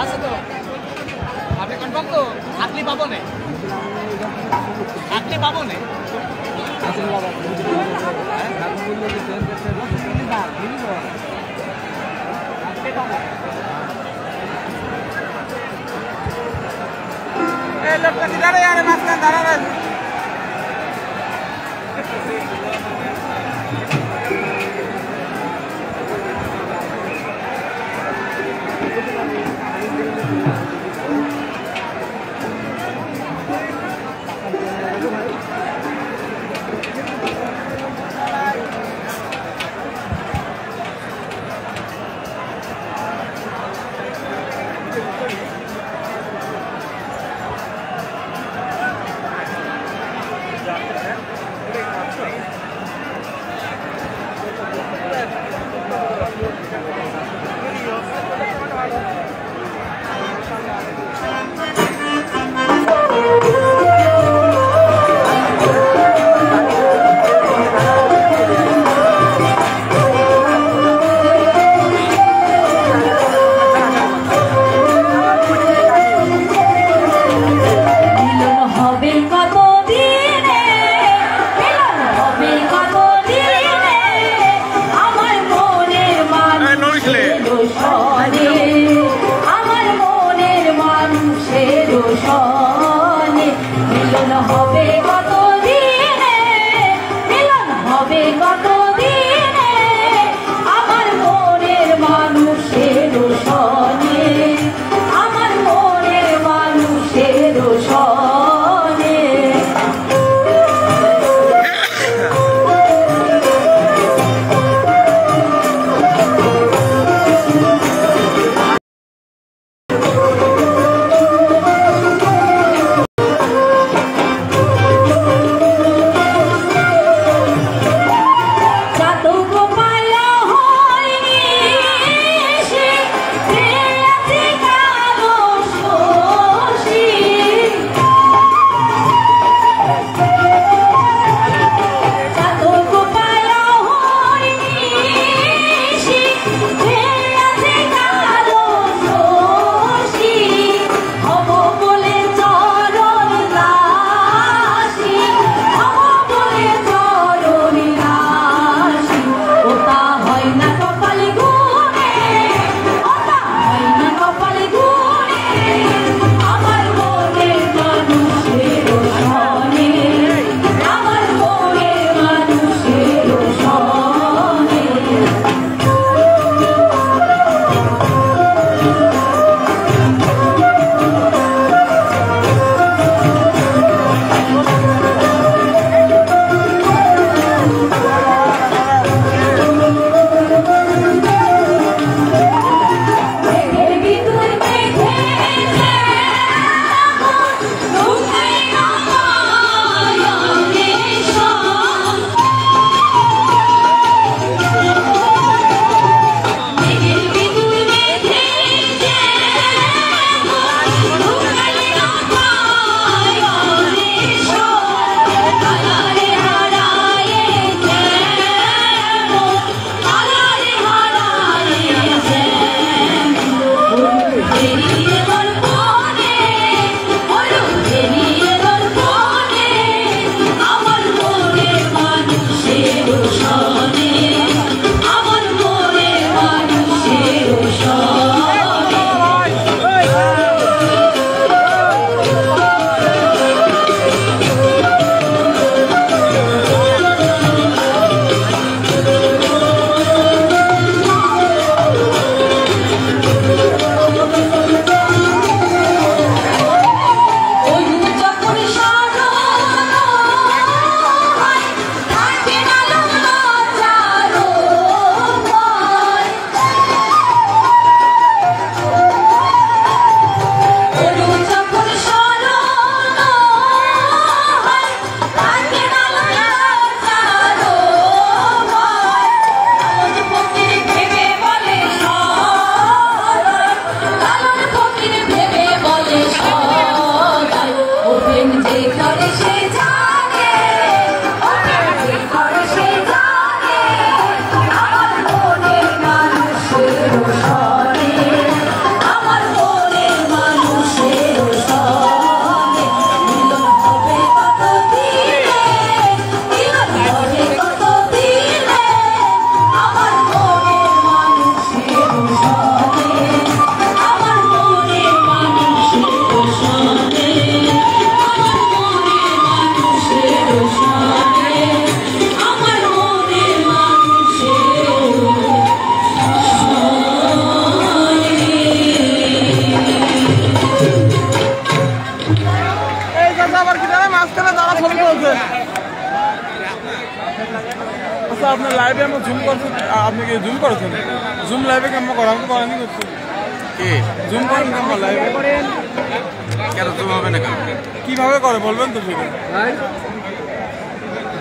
আছে তো আপনি কনফার্ম তো আপনি পাবো না আপনি পাবো লোকটা দাঁড়ায় আরে মাঝখান দাঁড়াবেন মিলন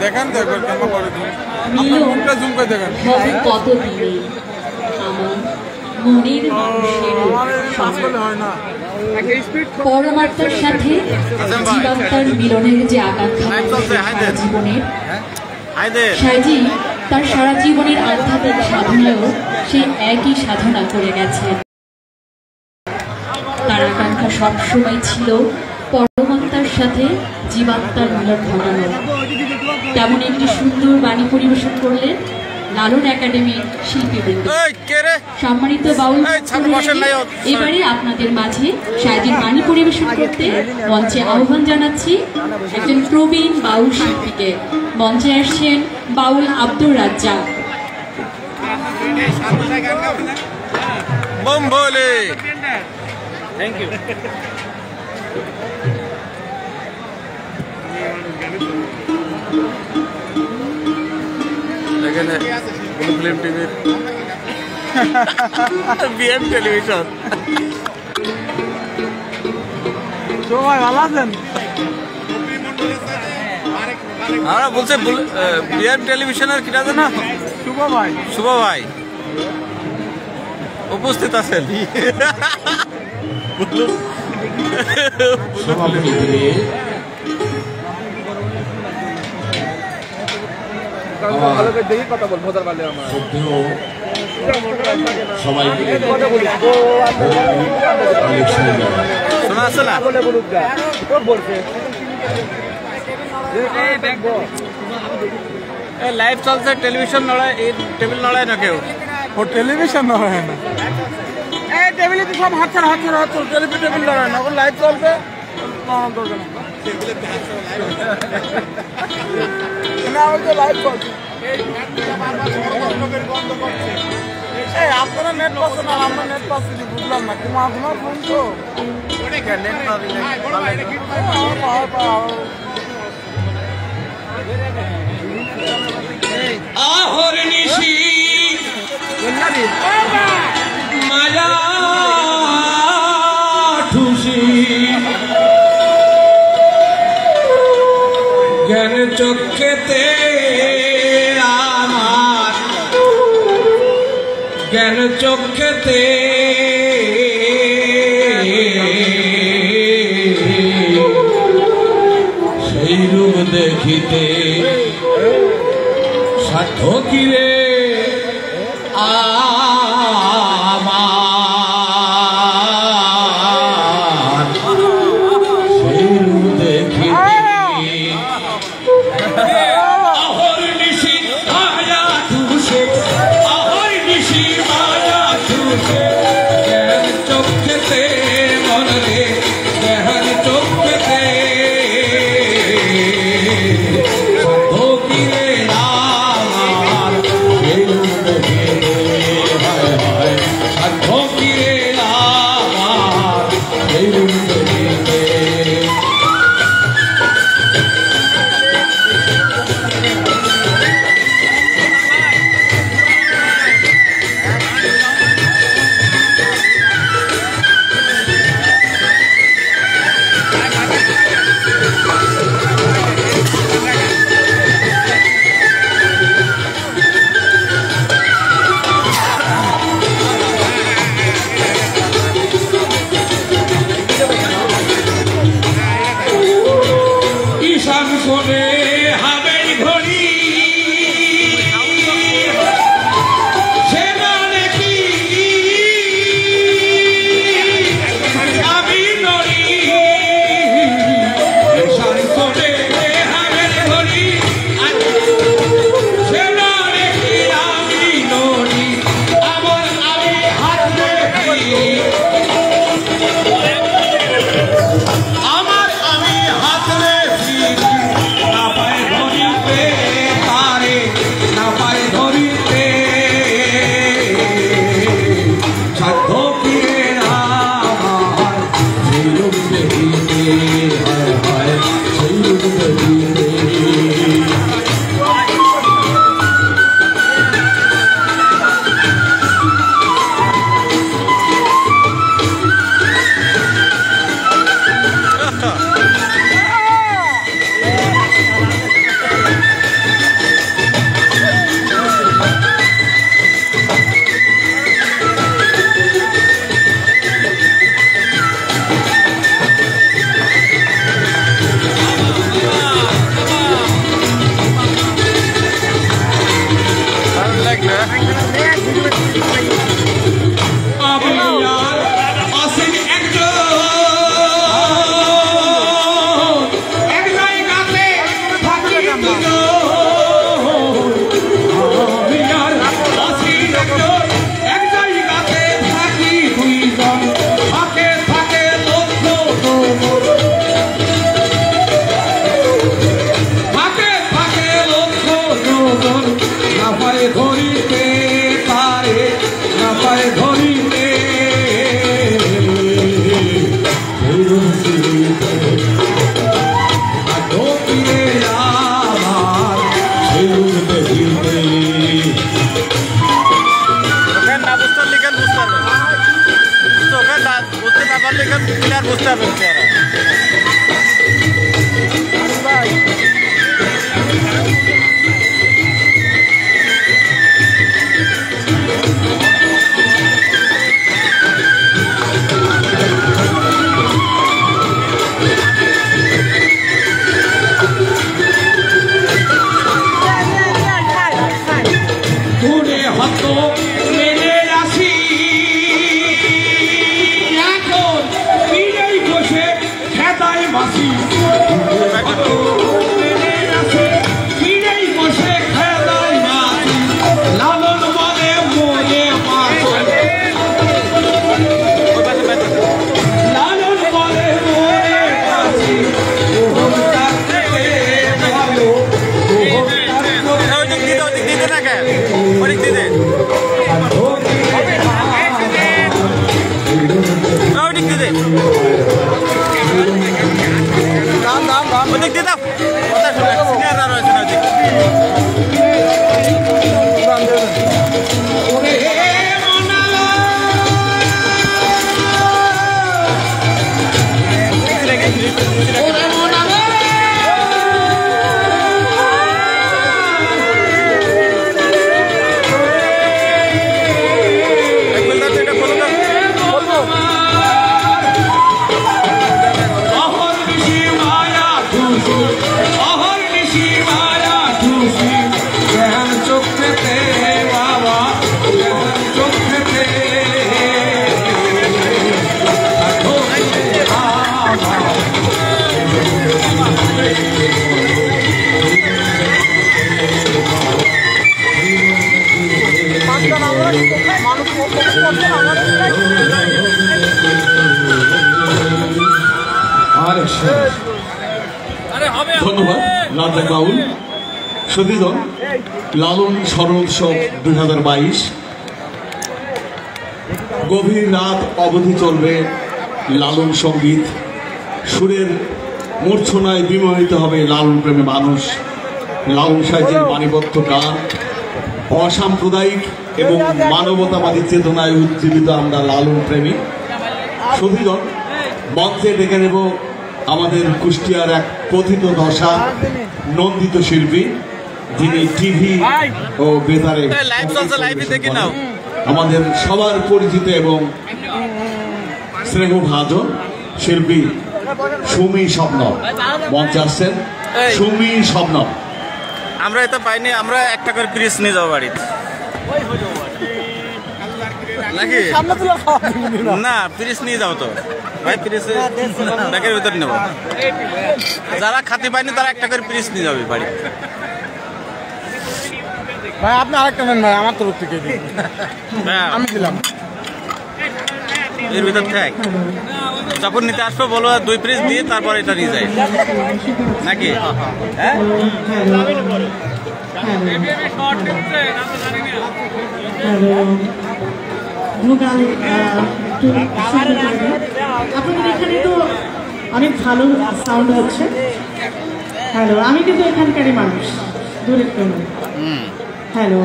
দেখেন তো একবার কেমন করে মুখটা জুম করে দেখেন। হবে কত দিনে আমার মনের মানুষের আমার এই কাজ করলে হয় না। পরমাত্মার সাথে জীবাত্মার মিলনের যে আকাঙ্ক্ষা জীবনের। সাইজি তার সারা জীবনের আধ্যাত্মিক সাধনায়ও সে একই সাধনা করে গেছে। তার আকাঙ্ক্ষা সবসময় ছিল পরমাত্মার সাথে জীবাত্মার মিলন ঘটানো। তেমন একটি সুন্দর বাণী পরিবেশন করলেন লালন একাডেমির শিল্পীবৃন্দ। এই সম্মানিত বাউল এবারে আপনাদের মাঝে সায়াজির বাণী পরিবেশন করতে মঞ্চে আহ্বান জানাচ্ছি একজন প্রবীণ বাউল শিল্পীকে। মঞ্চে আসছেন বাউল আব্দুর রাজ্জাক। বম বলে থ্যাংক ব্লু ফিল্ম টিভির বিএম টেলিভিশন ভাই ভালো আছেন? আমরা বলছে বিএম টেলিভিশনের কিনা জানা শুভ ভাই। শুভ ভাই। উপস্থিত আছেন। সভাপতি আছে না লাইভ চলছে টেলিভিশন নড়ায় এই টেবিল নড়ায় না কেউ ও টেলিভিশন না হয় না এই টেবিলে তো সব হাতছাড়া হাতছাড়া হাতছাড়া টেলিভিশন টেবিল দাঁড়ায় না ওগুলো লাইভ চলবে না না ওই লাইভ চলছে এই আপনারা নেট পাচ্ছেন আর আমরা নেট পাচ্ছি বুঝলাম না কিন্তু আপনার ফোন তো নেট আহর নিশি মায়া জ্ঞান তে আমার জ্ঞান চক্ষেতে সেই রূপ দেখিতে রাজা বাউল সতীদল লালন স্মরণ উৎসব দুই হাজার বাইশ। গভীর রাত অবধি চলবে লালন সংগীত। সুরের মূর্ছনায় বিমোহিত হবে লালন প্রেমে মানুষ। লালন সাহিত্যের বাণীবদ্ধ গান। অসাম্প্রদায়িক এবং মানবতাবাদী চেতনায় উজ্জীবিত আমরা লালন প্রেমী। সতীদল মঞ্চে ডেকে নেব আমাদের কুষ্টিয়ার এক কথিত দশা। নন্দিত শিল্পী যিনি টিভি ও বেতারে। আমাদের সবার পরিচিত এবং স্নেহভাজন শিল্পী সুমি স্বপ্ন মঞ্চে আসছেন। সুমি স্বপ্ন আমরা এটা পাইনি আমরা একটা করে পিরিস নিয়ে যাব বাড়িতে। নাকি? সামনে তুলে না। না পিরিস নিয়ে যাও তো। ভাই পিরিস ব্যাগের ভিতর নেব। যারা খাতে পায়নি তারা একটা করে পিরিস নিয়ে যাবে বাড়ি। ভাই আপনি আরেকটা নেন ভাই আমার তরফ থেকে হ্যাঁ, আমি দিলাম। এর ভিতর থাক। যখন নিতে আসব বলো দুই পিরিস দিয়ে তারপর এটা নিয়ে যায় নাকি? হ্যাঁ? ভোগাল একটু আপনাদের এখানে তো অনেক ভালো সাউন্ড হচ্ছে। হ্যালো আমি কিন্তু এখানকারই মানুষ। দূরের কেউ হ্যালো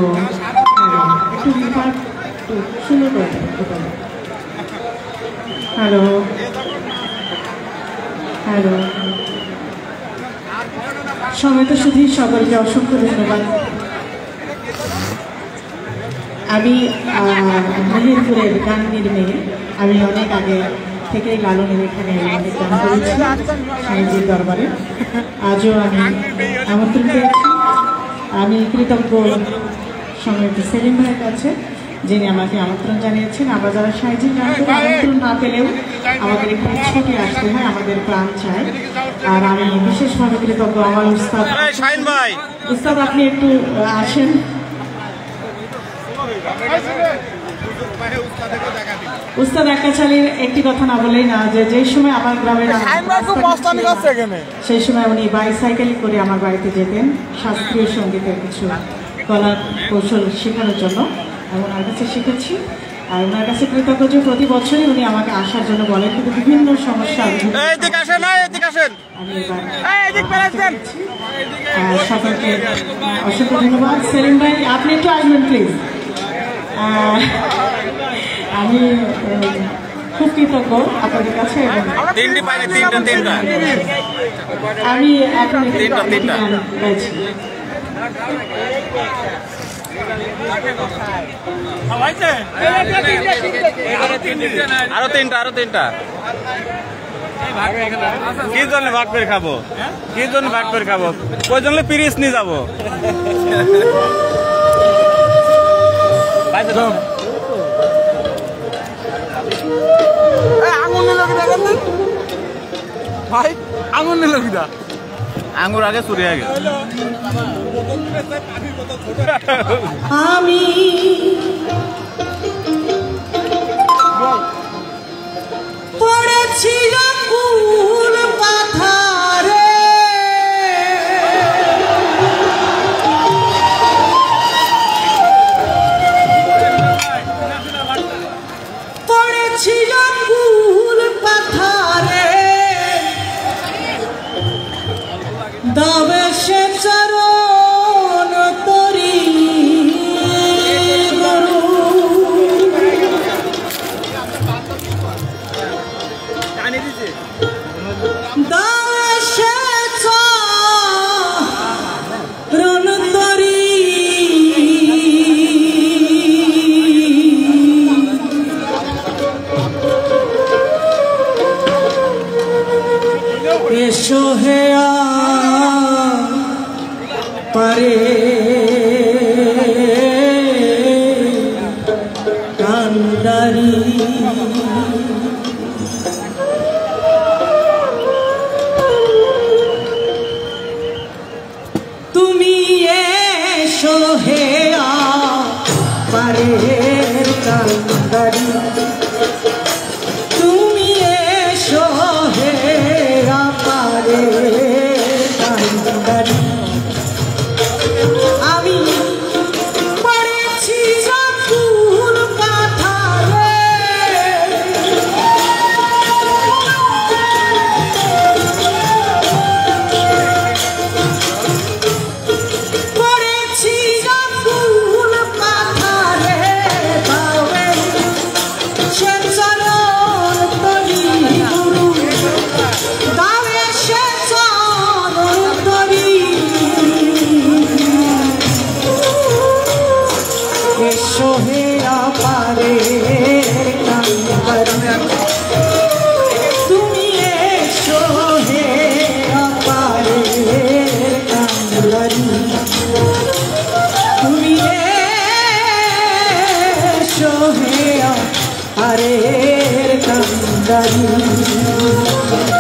একটু একটু সুন্দর করে হ্যালো হ্যালো সমেত শুধু সকলকে অসংখ্য ধন্যবাদ। আমি মেহেরপুরের গাঙ্গির মেয়ে আমি অনেক আগে থেকেই লালনের এখানে অনেক গান করেছি স্বামীজির দরবারে। আজও আমি আমন্ত্রণ করেছি আমি কৃতজ্ঞ সমেত সেলিম ভাইয়ের কাছে যিনি আমাকে আমন্ত্রণ জানিয়েছেন। আমরা যারা সাইজির গান করি আমন্ত্রণ না পেলেও আমাদের এখানে ছুটে আসতে হয় আমাদের প্রাণ চায়। আর আমি বিশেষভাবে কৃতজ্ঞ আমার উস্তাদ উস্তাদ আপনি একটু আসেন। উস্তাদ একাচালির একটি কথা না বলেই না যে যে সময় আমার গ্রামের সেই সময় উনি বাইসাইকেলে করে আমার বাড়িতে যেতেন শাস্ত্রীয় সঙ্গীতের কিছু কলা কৌশল শেখানোর জন্য। আমি ওনার কাছে শিখেছি আর ওনার কাছে কৃতজ্ঞ যে প্রতি বছরই উনি আমাকে আসার জন্য বলেন কিন্তু বিভিন্ন সমস্যা সকলকে অসংখ্য ধন্যবাদ। সেলিম ভাই আপনি একটু আসবেন প্লিজ আমি খুব কৃতজ্ঞ আপনাদের কাছে তিনটি পাইনি তিনটা তিনটা। আমি এখন তিনটা, তিনটা। আরও তিনটা আরও তিনটা। কি জন্য ভাগ করে খাব? কি জন্য ভাগ করে খাব? ওই জন্য পিরিস নিয়ে যাব? আঙুল নিল কি ভাই নিল আঙ্গুর আগে চুরি হয়ে আমি পড়েছিল কুল পাথারে Música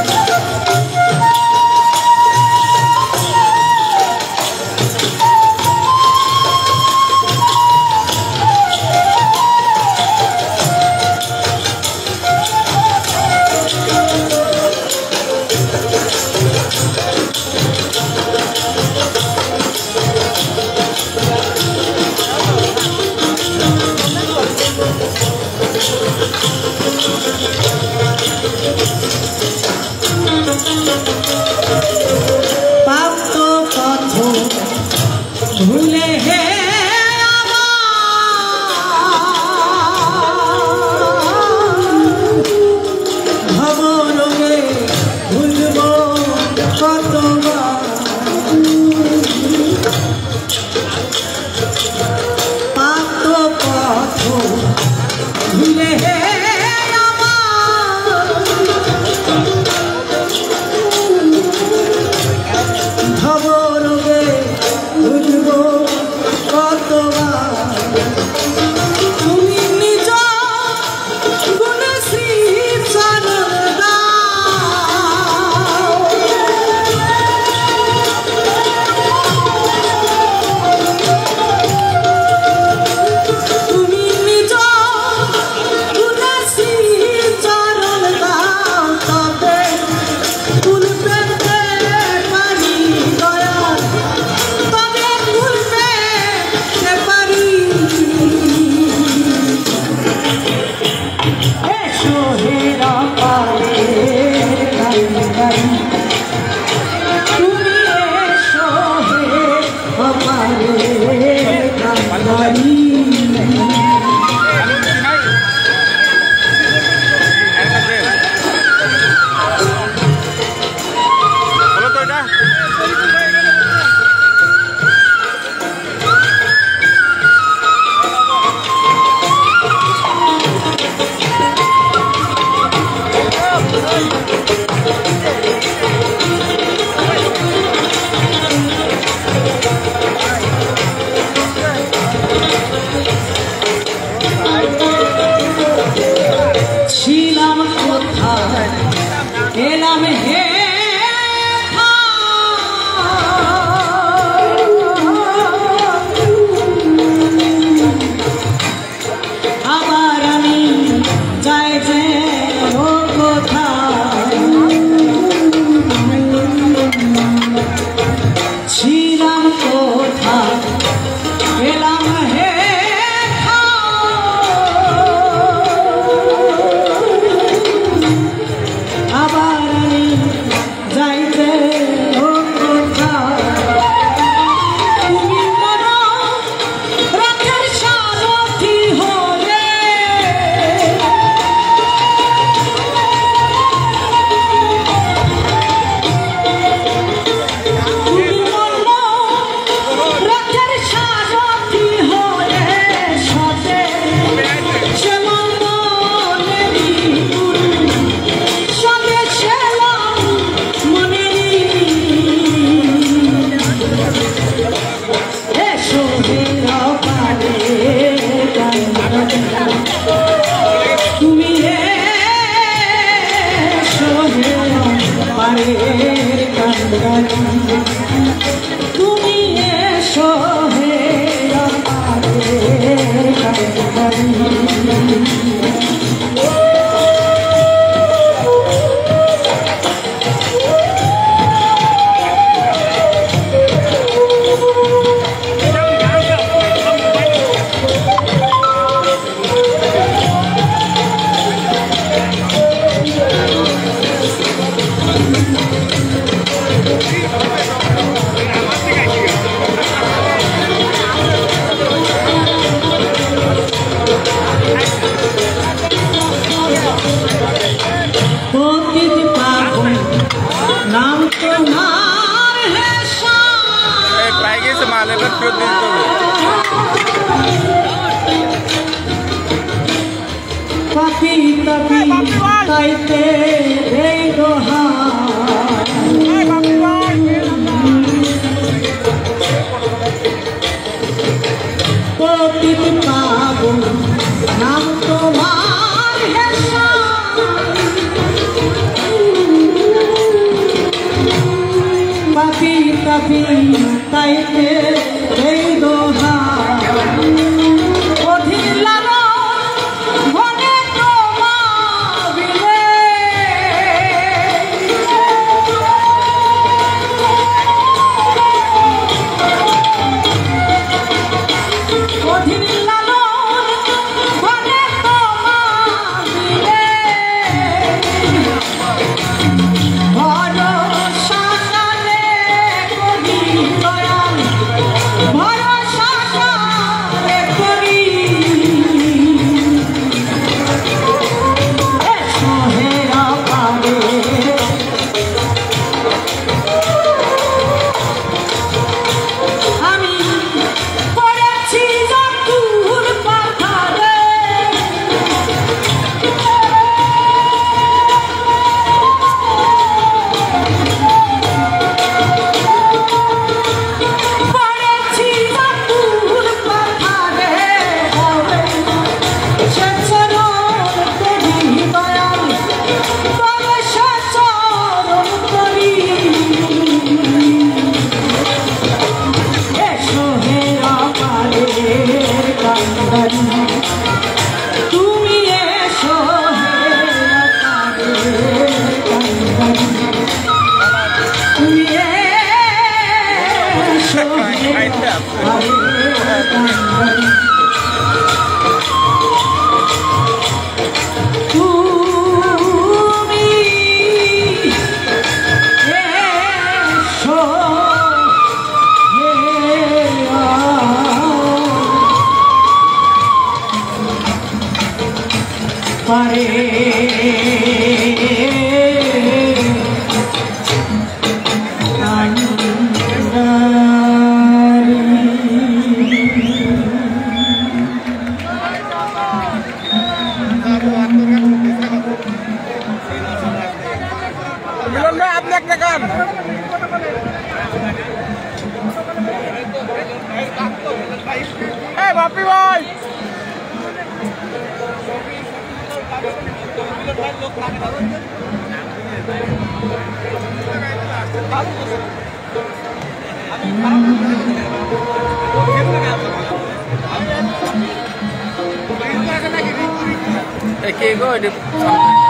Okay, go ahead.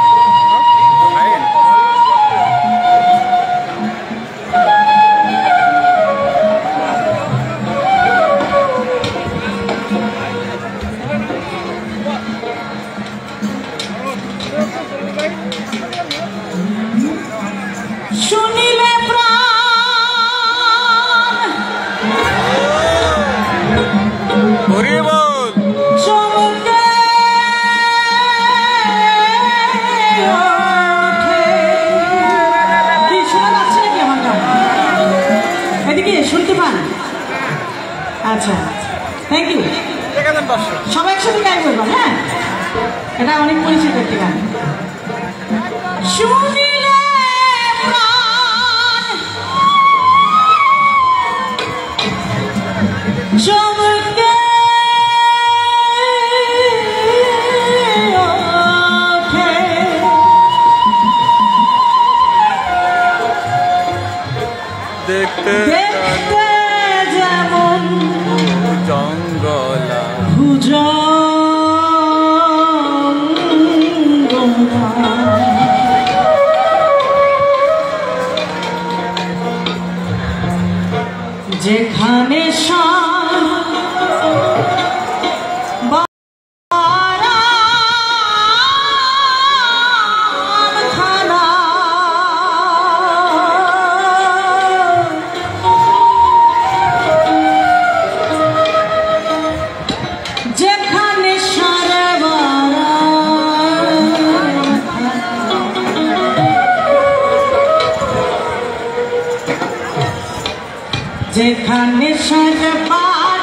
You. যেখানে সাজবার